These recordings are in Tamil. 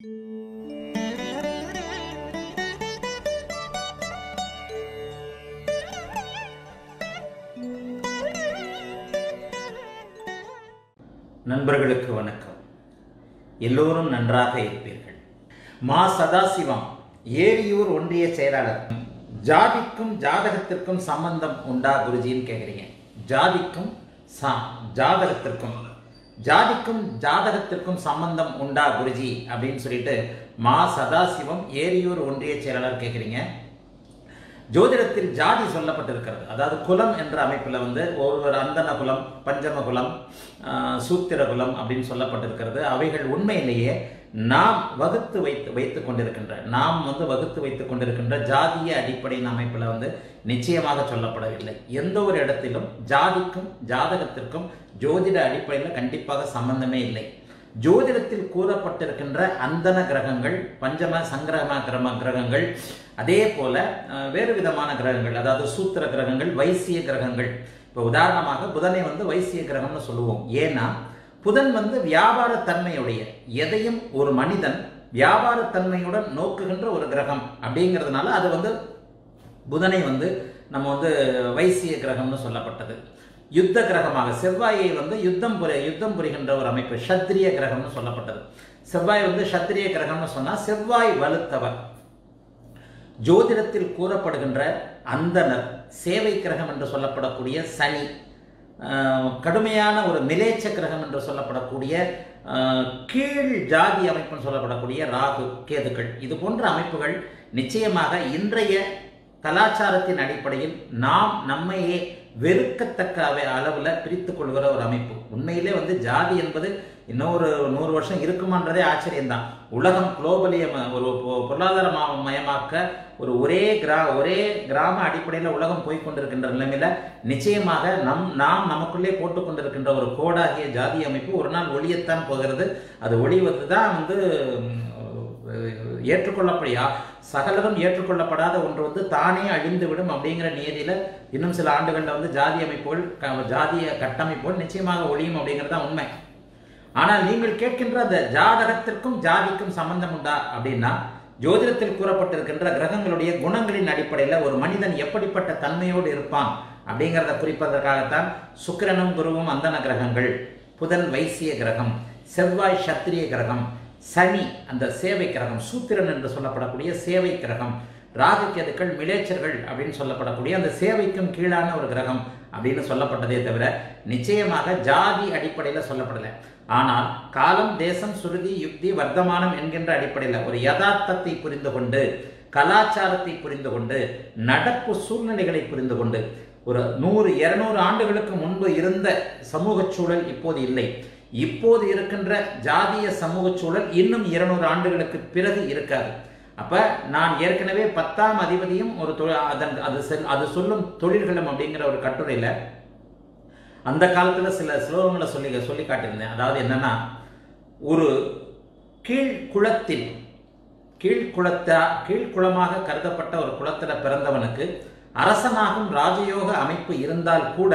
நண்பர்களுக்கு வணக்கம். எல்லோரும் நன்றாக இருப்பீர்கள். மா சதாசிவம் ஏரியூர் ஒன்றிய செயலாளர். ஜாதிக்கும் ஜாதகத்திற்கும் சம்பந்தம் உண்டா குருஜின்னு கேட்குறீங்க ஜாதிக்கும் சா ஜாதகத்திற்கும். ஜாதிக்கும் ஜாதகத்திற்கும் சம்பந்தம் உண்டா குருஜி? அப்படின்னு சொல்லிட்டு மா சதாசிவம் ஏரியூர் ஒன்றிய செயலாளர் கேட்குறீங்க ஜோதிடத்தில் ஜாதி சொல்லப்பட்டிருக்கிறது. அதாவது குலம் என்ற அமைப்பில் வந்து ஒருவர் அந்தன குலம் பஞ்சம குலம் சூத்திர குலம் அப்படின்னு சொல்லப்பட்டிருக்கிறது. அவைகள் உண்மையிலேயே நாம் வகுத்து வைத்து வைத்து கொண்டிருக்கின்ற நாம் வந்து வகுத்து வைத்து கொண்டிருக்கின்ற ஜாதிய அடிப்படையின் அமைப்பில் வந்து நிச்சயமாக சொல்லப்படவில்லை. எந்த ஒரு இடத்திலும் ஜாதிக்கும் ஜாதகத்திற்கும் ஜோதிட அடிப்படையில் கண்டிப்பாக சம்பந்தமே இல்லை. ஜோதிடத்தில் கூறப்பட்டிருக்கின்ற அந்தன கிரகங்கள் பஞ்சம சங்கிரம கிரம கிரகங்கள் அதே போல வேறு விதமான கிரகங்கள் அதாவது சூத்திர கிரகங்கள் வைசிய கிரகங்கள். இப்போ உதாரணமாக புதனை வந்து வைசிய கிரகம்னு சொல்லுவோம். ஏன்னா புதன் வந்து வியாபாரத்தன்மையுடைய எதையும் ஒரு மனிதன் வியாபாரத்தன்மையுடன் நோக்குகின்ற ஒரு கிரகம் அப்படிங்கிறதுனால அது வந்து புதனை வந்து நம்ம வந்து வைசிய கிரகம்னு சொல்லப்பட்டது. யுத்த கிரகமாக செவ்வாயை வந்து யுத்தம் புரி யுத்தம் புரிகின்ற ஒரு அமைப்பு சத்திரிய கிரகம்னு சொல்லப்பட்டது. செவ்வாய் வந்து சத்திரிய கிரகம்னு சொன்னால் செவ்வாய் வலுத்தவர். ஜோதிடத்தில் கூறப்படுகின்ற அந்தனர் சேவை கிரகம் என்று சொல்லப்படக்கூடிய சனி. கடுமையான ஒரு மிலேச்ச கிரகம் என்று சொல்லப்படக்கூடிய கீழ் ஜாதி அமைப்புன்னு சொல்லப்படக்கூடிய ராகு கேதுக்கள். இது போன்ற அமைப்புகள் நிச்சயமாக இன்றைய கலாச்சாரத்தின் அடிப்படையில் நாம் நம்மையே வெறுக்கத்தக்க அளவில் பிரித்து கொள்கிற ஒரு அமைப்பு. உண்மையிலே வந்து ஜாதி என்பது இன்னும் ஒரு நூறு வருஷம் இருக்குமான்றதே ஆச்சரியம்தான். உலகம் குளோபலிய ஒரு பொ- பொருளாதார ம- மயமாக்க ஒரு ஒரே கிரா ஒரே கிராம அடிப்படையில் உலகம் போய்கொண்டிருக்கின்ற நிலைமையில நிச்சயமாக நம் நாம் நமக்குள்ளே போட்டு கொண்டிருக்கின்ற ஒரு கோடாகிய ஜாதி அமைப்பு ஒரு நாள் ஒளியத்தான் போகிறது. அது ஒளிவது தான் வந்து ஏற்றுக்கொள்ளப்படியா? சகலரும் ஏற்றுக்கொள்ளப்படாத ஒன்று வந்து தானே அழிந்துவிடும் அப்படிங்கிற நியதியில் இன்னும் சில ஆண்டுகளில் வந்து ஜாதி அமைப்புகள் க- ஜாதிய கட்டமைப்புகள் நிச்சயமாக ஒழியும் அப்படிங்கிறது தான் உண்மை. ஆனால் நீங்கள் கேட்கின்ற அந்த ஜாதகத்திற்கும் ஜாதிக்கும் சம்பந்தம் உண்டா? அப்படின்னா ஜோதிடத்தில் கூறப்பட்டிருக்கின்ற கிரகங்களுடைய குணங்களின் அடிப்படையில் ஒரு மனிதன் எப்படிப்பட்ட தன்மையோடு இருப்பான் அப்படிங்கிறத குறிப்பதற்காகத்தான் சுக்கிரனும் குருவும் அந்தன கிரகங்கள். புதன் வைசிய கிரகம் செவ்வாய் சத்திரிய கிரகம் சனி அந்த சேவை கிரகம் சூத்திரன் என்று சொல்லப்படக்கூடிய சேவை கிரகம். ராகு கேதுக்கள் மிலேச்சர்கள் அப்படின்னு சொல்லப்படக்கூடிய அந்த சேவைக்கும் கீழான ஒரு கிரகம் அப்படின்னு சொல்லப்பட்டதே தவிர நிச்சயமாக ஜாதி அடிப்படையில் சொல்லப்படலை. ஆனால் காலம் தேசம் சுருதி யுக்தி வர்த்தமானம் என்கின்ற அடிப்படையில் ஒரு யதார்த்தத்தை புரிந்து கொண்டு கலாச்சாரத்தை புரிந்து கொண்டு நடப்பு சூழ்நிலைகளை புரிந்து கொண்டு ஒரு நூறு இருநூறு ஆண்டுகளுக்கு முன்பு இருந்த சமூக சூழல் இப்போது இல்லை. இப்போது இருக்கின்ற ஜாதிய சமூக சூழல் இன்னும் இருநூறு ஆண்டுகளுக்கு பிறகு இருக்காது. அப்போ நான் ஏற்கனவே பத்தாம் அதிபதியும் ஒரு தொழில் அதன் அது செல் அது சொல்லும் தொழில்களம் அப்படிங்கிற ஒரு கட்டுரையில் அந்த காலத்தில் சில ஸ்லோகங்களை சொல்லி சொல்லி காட்டியிருந்தேன். அதாவது என்னன்னா ஒரு கீழ்குளத்தில் கீழ்குளத்தா கீழ்குளமாக கருதப்பட்ட ஒரு குளத்தில் பிறந்தவனுக்கு அரசனாகும் ராஜயோக அமைப்பு இருந்தால் கூட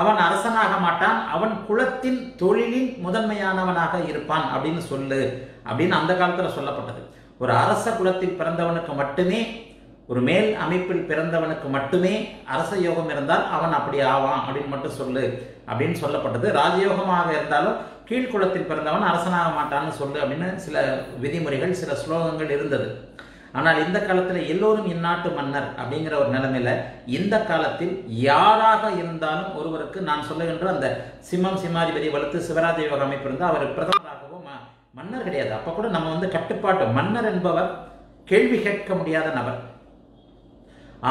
அவன் அரசனாக மாட்டான். அவன் குலத்தின் தொழிலின் முதன்மையானவனாக இருப்பான் அப்படின்னு சொல்லு அப்படின்னு அந்த காலத்தில் சொல்லப்பட்டது. ஒரு அரச குலத்தில் பிறந்தவனுக்கு மட்டுமே ஒரு மேல் அமைப்பில் பிறந்தவனுக்கு மட்டுமே அரச யோகம் இருந்தால் அவன் அப்படி ஆவான் அப்படின்னு மட்டும் சொல்லு அப்படின்னு சொல்லப்பட்டது. ராஜயோகமாக இருந்தாலும் கீழ்குளத்தில் பிறந்தவன் அரசனாக மாட்டான்னு சொல்லு அப்படின்னு சில விதிமுறைகள் சில ஸ்லோகங்கள் இருந்தது. ஆனால் இந்த காலத்தில் எல்லோரும் இந்நாட்டு மன்னர் அப்படிங்கிற ஒரு நிலைமையில இந்த காலத்தில் யாராக இருந்தாலும் ஒருவருக்கு நான் சொல்லுகின்ற அந்த சிம்மம் சிம்மாதிபதி வலுத்து சிவராஜ யோக அமைப்பு இருந்தால் அவர் பிரதமராக மன்னர் கிடையாது. அப்போ கூட நம்ம வந்து கட்டுப்பாட்டு மன்னர் என்பவர் கேள்வி கேட்க முடியாத நபர்.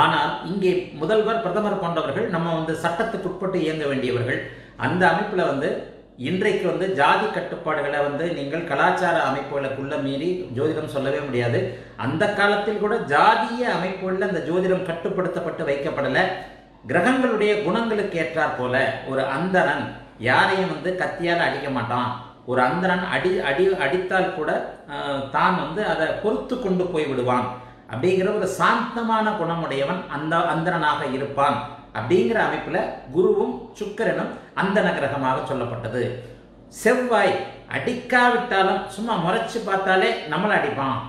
ஆனால் இங்கே முதல்வர் பிரதமர் போன்றவர்கள் நம்ம வந்து சட்டத்துக்கு உட்பட்டு இயங்க வேண்டியவர்கள். அந்த அமைப்பில் வந்து இன்றைக்கு வந்து ஜாதி கட்டுப்பாடுகளை வந்து நீங்கள் கலாச்சார அமைப்புகளுக்குள்ள மீறி ஜோதிடம் சொல்லவே முடியாது. அந்த காலத்தில் கூட ஜாதிய அமைப்புகளில் அந்த ஜோதிடம் கட்டுப்படுத்தப்பட்டு வைக்கப்படலை. கிரகங்களுடைய குணங்களுக்கு ஏற்றாற் போல ஒரு அந்தணன் யாரையும் வந்து கத்தியால் அடிக்க மாட்டான். ஒரு அந்தரன் அடி அடி அடித்தால் கூட தான் வந்து அதை பொறுத்து கொண்டு போய் விடுவான். அப்படிங்கிற ஒரு சாந்தமான குணமுடையவன் அந்த அந்தரனாக இருப்பான். அப்படிங்கிற அமைப்பில் குருவும் சுக்கரனும் அந்தன கிரகமாக சொல்லப்பட்டது. செவ்வாய் அடிக்காவிட்டாலும் சும்மா முறைச்சு பார்த்தாலே நம்மளை அடிப்பான்.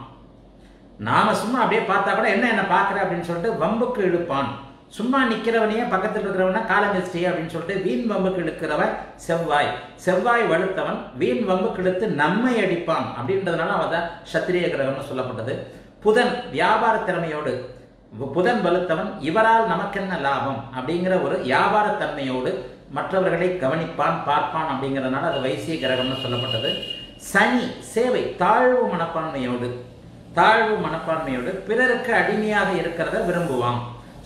நாம சும்மா அப்படியே பார்த்தா கூட என்ன என்ன பார்க்குற அப்படின்னு சொல்லிட்டு வம்புக்கு இழுப்பான். சும்மா நிற்கிறவனையே பக்கத்தில் இருக்கிறவன காலம் வச்சிட்டே அப்படின்னு சொல்லிட்டு வீண் வம்பு இழுக்கிறவன் செவ்வாய். செவ்வாய் வலுத்தவன் வீண் வம்பு இழுத்து நம்மை அடிப்பான் அப்படின்றதுனால அவன் தான் சத்திரிய கிரகம்னு சொல்லப்பட்டது. புதன் வியாபார திறமையோடு. புதன் வலுத்தவன் இவரால் நமக்கென்ன லாபம் அப்படிங்கிற ஒரு வியாபார தன்மையோடு மற்றவர்களை கவனிப்பான் பார்ப்பான் அப்படிங்கிறதுனால அது வைசிய கிரகம்னு சொல்லப்பட்டது. சனி சேவை தாழ்வு மனப்பான்மையோடு. தாழ்வு மனப்பான்மையோடு பிறருக்கு அடிமையாக இருக்கிறத விரும்புவான்.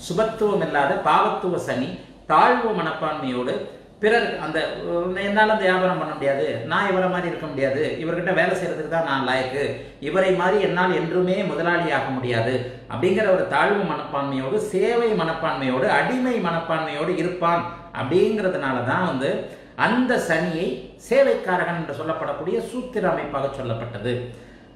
சுபத்துவம் இல்லாத பாவத்துவ சனி தாழ்வு மனப்பான்மையோடு பிறர் அந்த என்னால் அந்த வியாபாரம் பண்ண முடியாது நான் இவரை மாதிரி இருக்க முடியாது இவர்கிட்ட வேலை செய்கிறதுக்கு தான் நான் லாயக்கு இவரை மாதிரி என்னால் என்றுமே முதலாளியாக முடியாது அப்படிங்கிற ஒரு தாழ்வு மனப்பான்மையோடு சேவை மனப்பான்மையோடு அடிமை மனப்பான்மையோடு இருப்பான் அப்படிங்கிறதுனால தான் வந்து அந்த சனியை சேவைக்காரகன் என்று சொல்லப்படக்கூடிய சூத்திர அமைப்பாக சொல்லப்பட்டது.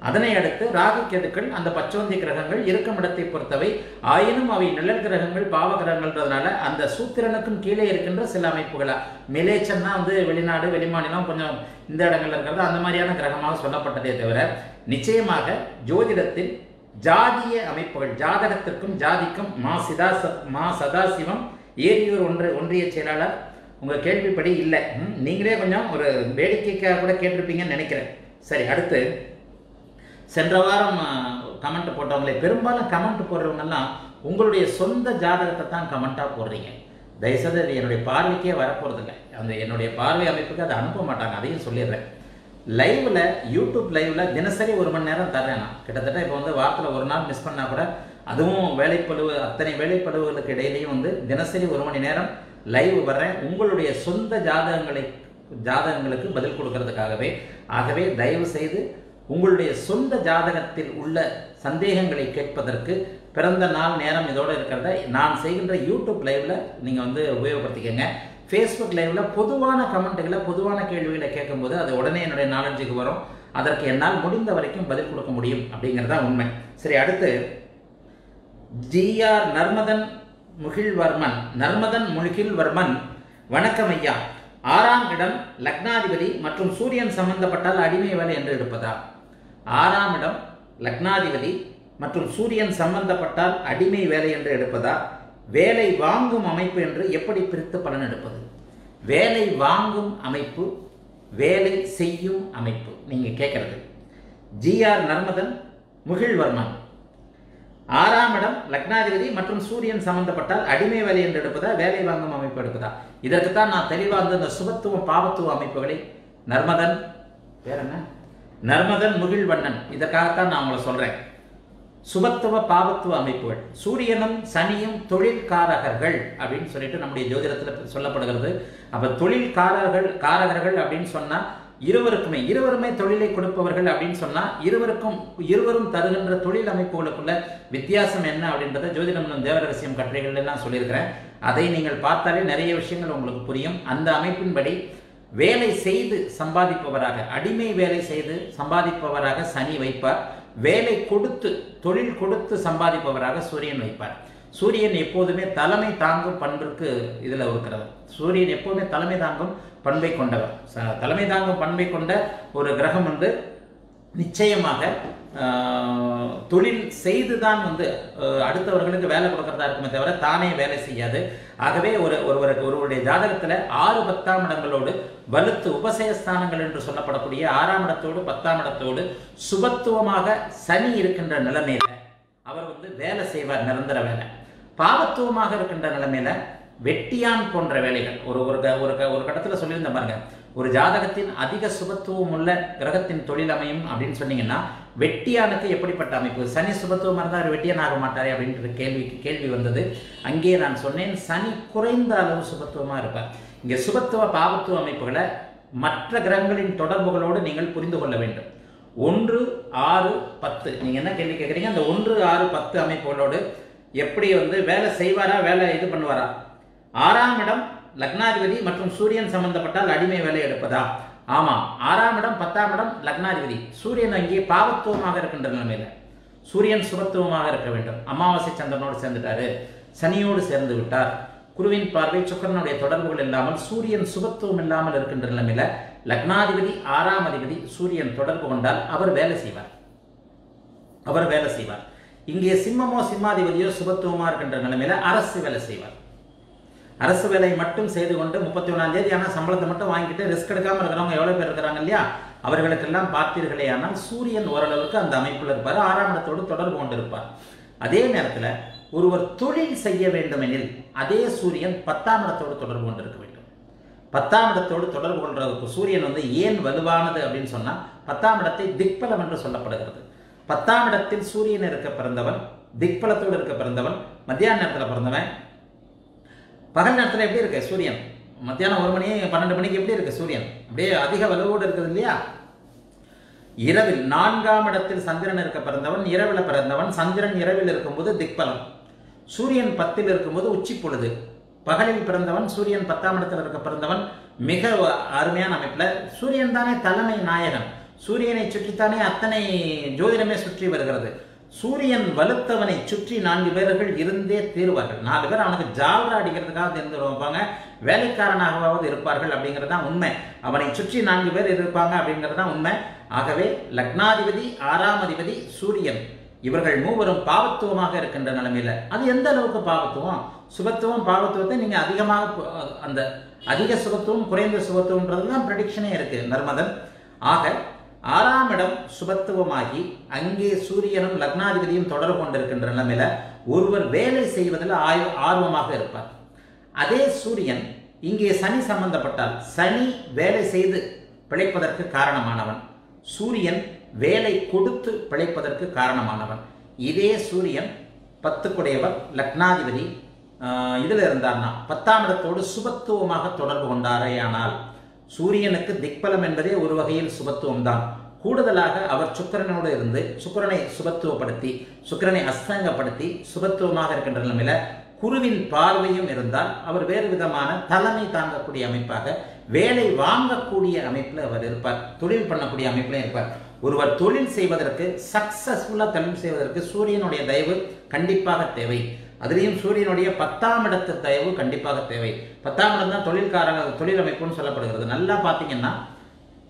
அதனை அடுத்து ராகு கேதுக்கள் அந்த பச்சோந்தி கிரகங்கள் இருக்கும் இடத்தை பொறுத்தவை. ஆயினும் அவை நிழல் கிரகங்கள் பாவ கிரகங்கள்ன்றதுனால அந்த சூத்திரனுக்கும் கீழே இருக்கின்ற சில அமைப்புகளா. மிலேச்சன்னா வந்து வெளிநாடு வெளிமாநிலம் கொஞ்சம் இந்த இடங்கள்ல இருக்கிறது. அந்த மாதிரியான கிரகமாக சொல்லப்பட்டதே தவிர நிச்சயமாக ஜோதிடத்தில் ஜாதிய அமைப்புகள் ஜாதகத்திற்கும் ஜாதிக்கும் மா சிதா மா சதாசிவம் ஏரியூர் ஒன்று ஒன்றிய செயலாளர் உங்கள் கேள்விப்படி இல்லை. நீங்களே கொஞ்சம் ஒரு வேடிக்கைக்காக கூட கேட்டிருப்பீங்கன்னு நினைக்கிறேன். சரி அடுத்து சென்ற வாரம் கமெண்ட் போட்டவங்களே பெரும்பாலும் கமெண்ட் போடுறவங்கெல்லாம் உங்களுடைய சொந்த ஜாதகத்தை தான் கமெண்ட்டாக போடுறீங்க. தயவுசெய்து அது என்னுடைய பார்வைக்கே வரப்போகிறதில்ல அந்த என்னுடைய பார்வை அமைப்புக்கு அதை அனுப்ப மாட்டாங்க அதையும் சொல்லிடுறேன். லைவில் யூடியூப் லைவில் தினசரி ஒரு மணி நேரம் தர்றேன் நான். கிட்டத்தட்ட இப்போ வந்து வாரத்தில் ஒரு நாள் மிஸ் பண்ணால் கூட அதுவும் வேலைப்பழுவு அத்தனை வேலைப்பழுவுகளுக்கு இடையிலையும் வந்து தினசரி ஒரு மணி நேரம் லைவ் வர்றேன். உங்களுடைய சொந்த ஜாதகங்களை ஜாதகங்களுக்கு பதில் கொடுக்கறதுக்காகவே. ஆகவே தயவு செய்து உங்களுடைய சொந்த ஜாதகத்தில் உள்ள சந்தேகங்களை கேட்பதற்கு பிறந்த நாள் நேரம் இதோடு இருக்கிறத நான் செய்கின்ற யூடியூப் லைவ்ல நீங்கள் வந்து உபயோகப்படுத்திக்கங்க. ஃபேஸ்புக் லைவ்ல பொதுவான கமெண்ட்டுகளை பொதுவான கேள்விகளை கேட்கும்போது அது உடனே என்னுடைய நாலஞ்சுக்கு வரும். அதற்கு என்னால் முடிந்த வரைக்கும் பதில் கொடுக்க முடியும் அப்படிங்கிறது தான் உண்மை. சரி அடுத்து ஜிஆர் நர்மதன் முகில்வர்மன். நர்மதன் முகில்வர்மன் வணக்கம் ஐயா. ஆறாம் இடம் லக்னாதிபதி மற்றும் சூரியன் சம்பந்தப்பட்டால் அடிமை வேலை என்று எடுப்பதா? ஆறாம் இடம் லக்னாதிபதி. மற்றும் சூரியன் சம்பந்தப்பட்டால் அடிமை வேலை என்று எடுப்பதா? வேலை வாங்கும் அமைப்பு என்று எப்படி பிரித்து பலன் எடுப்பது? வேலை வாங்கும் அமைப்பு வேலை செய்யும் அமைப்பு. நீங்கள் கேட்கறது. ஜிஆர் நர்மதன் முகிழ்வர்மன் ஆறாம் இடம் லக்னாதிபதி மற்றும் சூரியன் சம்பந்தப்பட்டால் அடிமை வேலை என்று எடுப்பதா? வேலை வாங்கும் அமைப்பு எடுப்பதா? இதற்குத்தான் நான் தெளிவாக இந்த சுபத்துவ பாவத்துவ அமைப்புகளை நர்மதன் பேர் என்ன? நர்மதன் முகிழ்வண்ணன் இதற்காகத்தான் நான் உங்களை சொல்றேன். சுபத்துவ பாவத்துவ அமைப்புகள். சூரியனும் சனியும் தொழில்காரகர்கள் அப்படின்னு சொல்லிட்டு நம்முடைய ஜோதிடத்தில் சொல்லப்படுகிறது. அப்போ தொழில்காரர்கள் காரகர்கள் அப்படின்னு சொன்னால் இருவருக்குமே இருவருமே தொழிலை கொடுப்பவர்கள் அப்படின்னு சொன்னால் இருவருக்கும் இருவரும் தருகின்ற தொழில் அமைப்புகளுக்குள்ள வித்தியாசம் என்ன அப்படின்றத ஜோதிடம் தேவரகசியம் கட்டுரைகள் எல்லாம் சொல்லியிருக்கிறேன். அதை நீங்கள் பார்த்தாலே நிறைய விஷயங்கள் உங்களுக்கு புரியும். அந்த அமைப்பின்படி வேலை செய்து சம்பாதிப்பவராக அடிமை வேலை செய்து சம்பாதிப்பவராக சனி வைப்பார். வேலை கொடுத்து தொழில் கொடுத்து சம்பாதிப்பவராக சூரியன் வைப்பார். சூரியன் எப்போதுமே தலைமை தாங்கும் பண்புக்கு இதில் இருக்கிறவர் சூரியன் எப்போதுமே தலைமை தாங்கும் பண்பை கொண்டவர். ச- தலைமை தாங்கும் பண்பை கொண்ட ஒரு கிரகம் வந்து நிச்சயமாக தொழில் செய்து தான் வந்து அடுத்தவர்களுக்கு வேலை கொடுக்கறதா இருக்குமே தவிர தானே வேலை செய்யாது. ஆகவே ஒரு ஒருவருக்கு ஒருவருடைய ஜாதகத்தில் ஆறு பத்தாம் இடங்களோடு வலுத்து உபசயஸ்தானங்கள் என்று சொல்லப்படக்கூடிய ஆறாம் இடத்தோடு பத்தாம் இடத்தோடு சுபத்துவமாக சனி இருக்கின்ற நிலைமையில அவர் வந்து வேலை செய்வார் நிரந்தர வேலை. பாவத்துவமாக இருக்கின்ற நிலைமையில வெட்டியான் போன்ற வேலைகள். ஒரு ஒரு க- ஒரு க- ஒரு கடத்துல சொல்லியிருந்த பாருங்க. ஒரு ஜாதகத்தின் அதிக சுபத்துவம் உள்ள கிரகத்தின் தொழில் அமையும் அப்படின்னு சொன்னீங்கன்னா வெட்டியானுக்கு எப்படிப்பட்ட அமைப்பு? சனி சுபத்துவம் இருந்தால் அவர் வெட்டியான் ஆக மாட்டாரே அப்படின்ற கேள்விக்கு கேள்வி வந்தது. அங்கே நான் சொன்னேன் சனி குறைந்த அளவு சுபத்துவமாக இருப்பார். இங்கே சுபத்துவ பாவத்துவ அமைப்புகளை மற்ற கிரகங்களின் தொடர்புகளோடு நீங்கள் புரிந்து கொள்ள வேண்டும். ஒன்று ஆறு பத்து. நீங்கள் என்ன கேள்வி கேட்குறீங்க அந்த ஒன்று ஆறு பத்து அமைப்புகளோடு எப்படி வந்து வேலை செய்வாரா வேலை இது பண்ணுவாரா? ஆறாம் இடம் லக்னாதிபதி மற்றும் சூரியன் சம்பந்தப்பட்டால் அடிமை வேலை எடுப்பதா? ஆமாம் ஆறாம் இடம் பத்தாம் இடம் லக்னாதிபதி. சூரியன் அங்கே பாவத்துவமாக இருக்கின்ற நிலைமையில. சூரியன் சுபத்துவமாக இருக்க வேண்டும். அமாவாசை சந்திரனோடு சேர்ந்துட்டாரு. சனியோடு சேர்ந்து விட்டார். குருவின் பார்வை சுக்கரனுடைய தொடர்புகள் இல்லாமல் சூரியன் சுபத்துவம் இல்லாமல் இருக்கின்ற நிலைமையில லக்னாதிபதி ஆறாம் அதிபதி சூரியன் தொடர்பு கொண்டால் அவர் வேலை செய்வார். அவர் வேலை செய்வார். இங்கே சிம்மமோ சிம்மாதிபதியோ சுபத்துவமா இருக்கின்ற நிலைமையில அரசு வேலை செய்வார். அரசு வேலை மட்டும் செய்து கொண்டு முப்பத்தி ஒன்றாம் தேதி ஆனால் சம்பளத்தை மட்டும் வாங்கிட்டு ரிஸ்க் எடுக்காமல் இருக்கிறவங்க எவ்வளோ பேர் இருக்கிறாங்க இல்லையா? அவர்களுக்கெல்லாம் பார்த்தீர்களே ஆனால் சூரியன் ஓரளவுக்கு அந்த அமைப்பில் இருப்பார். ஆறாம் இடத்தோடு தொடர்பு கொண்டிருப்பார். அதே நேரத்தில் ஒருவர் தொழில் செய்ய வேண்டுமெனில் அதே சூரியன் பத்தாம் இடத்தோடு தொடர்பு கொண்டிருக்க வேண்டும். பத்தாம் இடத்தோடு தொடர்பு கொள்றதுக்கு சூரியன் வந்து ஏன் வலுவானது அப்படின்னு சொன்னால் பத்தாம் இடத்தை திக்பலம் என்று சொல்லப்படுகிறது. பத்தாம் இடத்தில் சூரியன் இருக்க பிறந்தவன் திக்பலத்தோடு இருக்க பிறந்தவன் மத்தியான நேரத்தில் பிறந்தவன் பகல் நேரத்தில் எப்படி இருக்கு சூரியன்? மத்தியானம் ஒரு மணி பன்னெண்டு மணிக்கு எப்படி இருக்கு சூரியன்? அப்படியே அதிக வலுவோடு இருக்குது இல்லையா? இரவில் நான்காம் இடத்தில் சந்திரன் இருக்க பிறந்தவன் இரவில் பிறந்தவன் சந்திரன் இரவில் இருக்கும்போது திக்பலம். சூரியன் பத்தில் இருக்கும்போது உச்சி பொழுது பகலில் பிறந்தவன் சூரியன் பத்தாம் இடத்தில் இருக்க பிறந்தவன் மிக அருமையான அமைப்பில் சூரியன் தானே தலைமை நாயகன். சூரியனை சுற்றித்தானே அத்தனை ஜோதிடமே சுற்றி வருகிறது. சூரியன் வலுத்தவனை சுற்றி நான்கு பேர்கள் இருந்தே தீருவார்கள். நாலு பேர் அவனுக்கு ஜால்ரா அடிக்கிறதுக்காக இருந்து வைப்பாங்க வேலைக்காரனாகவாவது இருப்பார்கள் அப்படிங்கிறது தான் உண்மை. அவனை சுற்றி நான்கு பேர் இருப்பாங்க அப்படிங்கிறது தான் உண்மை. ஆகவே லக்னாதிபதி ஆறாம் அதிபதி சூரியன் இவர்கள் மூவரும் பாவத்துவமாக இருக்கின்ற நிலைமையில. அது எந்த அளவுக்கு பாவத்துவம்? சுபத்துவம் பாவத்துவத்தை நீங்கள் அதிகமாக அந்த அதிக சுபத்துவம் குறைந்த சுபத்துவம்ன்றது தான் ப்ரெடிக்ஷனே இருக்குது நர்மதன். ஆக ஆறாம் இடம் சுபத்துவமாகி அங்கே சூரியனும் லக்னாதிபதியும் தொடர்பு கொண்டிருக்கின்ற நிலைமையில ஒருவர் வேலை செய்வதில் ஆய் ஆர்வமாக இருப்பார். அதே சூரியன் இங்கே சனி சம்பந்தப்பட்டால் சனி வேலை செய்து பிழைப்பதற்கு காரணமானவன். சூரியன் வேலை கொடுத்து பிழைப்பதற்கு காரணமானவன். இதே சூரியன் பத்துக்குடையவர் லக்னாதிபதி இதில் இருந்தார்னா பத்தாம் இடத்தோடு சுபத்துவமாக தொடர்பு கொண்டாரேயானால் சூரியனுக்கு திக்பலம் என்பதே ஒரு வகையில் சுபத்துவம் தான் கூடுதலாக அவர் சுக்கரனோடு இருந்து சுக்கிரனை சுபத்துவப்படுத்தி சுக்கிரனை அஸ்தங்கப்படுத்தி சுபத்துவமாக இருக்கின்ற நிலைமையில குருவின் பார்வையும் இருந்தால் அவர் வேறு விதமான தலைமை தாங்கக்கூடிய அமைப்பாக வேலை வாங்கக்கூடிய அமைப்பில் அவர் இருப்பார். தொழில் பண்ணக்கூடிய அமைப்பில் இருப்பார். ஒருவர் தொழில் செய்வதற்கு சக்சஸ்ஃபுல்லாக தொழில் செய்வதற்கு சூரியனுடைய தயவு கண்டிப்பாக தேவை. அதுலேயும் சூரியனுடைய பத்தாம் இடத்து தயவு கண்டிப்பாக தேவை. பத்தாம் இடம் தான் தொழில்காரங்க தொழில் அமைப்புன்னு சொல்லப்படுகிறது. நல்லா பார்த்தீங்கன்னா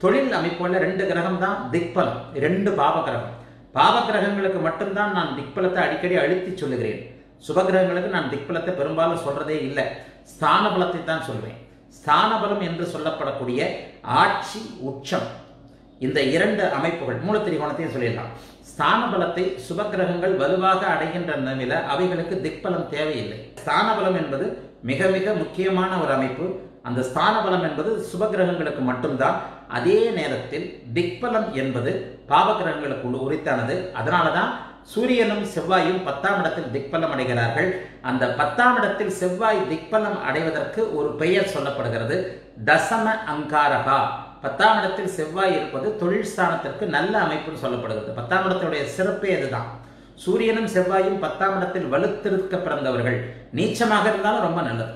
தொழில் அமைப்புள்ள ரெண்டு கிரகம் தான் திக்பலம். ரெண்டு பாவ கிரகம் பாவ கிரகங்களுக்கு மட்டும்தான் நான் திக்பலத்தை அடிக்கடி அழுத்தி சொல்லுகிறேன். சுபகிரகங்களுக்கு நான் திக்பலத்தை பெரும்பாலும் சொல்றதே இல்லை. ஸ்தான பலத்தை தான் சொல்வேன். ஸ்தான பலம் என்று சொல்லப்படக்கூடிய ஆட்சி உச்சம். இந்த இரண்டு அமைப்புகள் மூலத்திரிகோணத்தையும் சொல்லிடலாம் ஸ்தான பலத்தை சுபகிரகங்கள் வலுவாக அடைகின்ற நிலையில அவைகளுக்கு திக்பலம் தேவையில்லை. ஸ்தான பலம் என்பது மிக மிக முக்கியமான ஒரு அமைப்பு. அந்த ஸ்தான பலம் என்பது சுப கிரகங்களுக்கு மட்டும்தான். அதே நேரத்தில் திக்பலம் என்பது பாவகிரகங்களுக்கு உரித்தானது. அதனால தான் சூரியனும் செவ்வாயும் பத்தாம் இடத்தில் திக்பலம் அடைகிறார்கள். அந்த பத்தாம் இடத்தில் செவ்வாய் திக்பலம் அடைவதற்கு ஒரு பெயர் சொல்லப்படுகிறது. தசம அங்காரகா. பத்தாம் இடத்தில் செவ்வாய் இருப்பது தொழில் ஸ்தானத்திற்கு நல்ல அமைப்புன்னு சொல்லப்படுகிறது. பத்தாம் இடத்துடைய சிறப்பே அதுதான் சூரியனும் செவ்வாயும் பத்தாம் இடத்தில் வலுத்திருக்க பிறந்தவர்கள் நீச்சமாக இருந்தாலும் ரொம்ப நல்லது.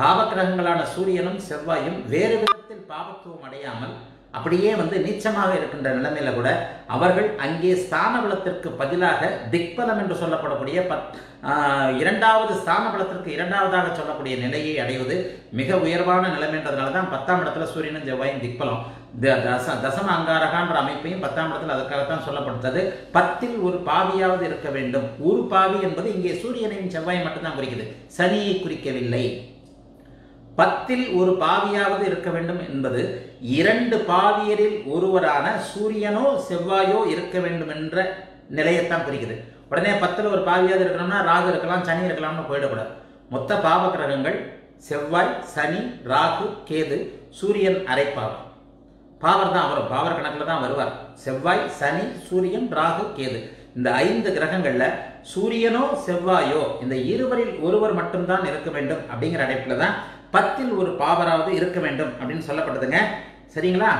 பாவக்கிரகங்களான சூரியனும் செவ்வாயும் வேறு விதத்தில் பாவத்துவம் அடையாமல் அப்படியே வந்து நீச்சமாக இருக்கின்ற நிலைமையில கூட அவர்கள் அங்கே ஸ்தான பலத்திற்கு பதிலாக திக்பலம் என்று சொல்லப்படக்கூடிய பத் இரண்டாவது ஸ்தான பலத்திற்கு இரண்டாவதாக சொல்லக்கூடிய நிலையை அடைவது மிக உயர்வான நிலைமைன்றதுனால தான் பத்தாம் இடத்துல சூரியனும் செவ்வாயும் திக்பலம். த- தச தசம அங்காரகான்ற அமைப்பையும் பத்தாம் இடத்தில் அதுக்காகத்தான் சொல்லப்படுத்தது பத்தில் ஒரு பாவியாவது இருக்க வேண்டும். ஒரு பாவி என்பது இங்கே சூரியனையும் செவ்வாயை மட்டும்தான் குறிக்கிறது சனியை குறிக்கவில்லை. பத்தில் ஒரு பாவியாவது இருக்க வேண்டும் என்பது இரண்டு பாவியரில் ஒருவரான சூரியனோ செவ்வாயோ இருக்க வேண்டும் என்ற நிலையத்தான் குறிக்குது. உடனே பத்தில் ஒரு பாவியாவது இருக்கணும்னா ராகு இருக்கலாம் சனி இருக்கலாம்னு போயிடக்கூடாது. மொத்த பாவ கிரகங்கள் செவ்வாய் சனி ராகு கேது சூரியன் அரைப்பாவர். பாவர் தான் வரும். பாவர் கணக்கில் தான் வருவார். செவ்வாய் சனி சூரியன் ராகு கேது. இந்த ஐந்து கிரகங்களில் சூரியனோ செவ்வாயோ இந்த இருவரில் ஒருவர் மட்டும்தான் இருக்க வேண்டும் அப்படிங்கிற அடைப்பில் தான் பத்தில் ஒரு பாவராவது இருக்க வேண்டும் அப்படின்னு சொல்லப்படுதுங்க சரிங்களா?